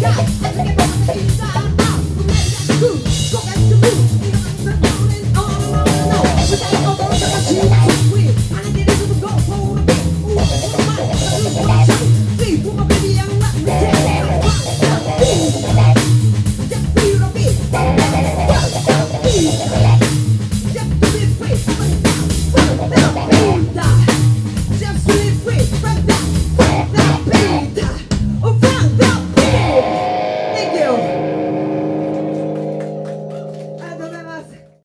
Yeah.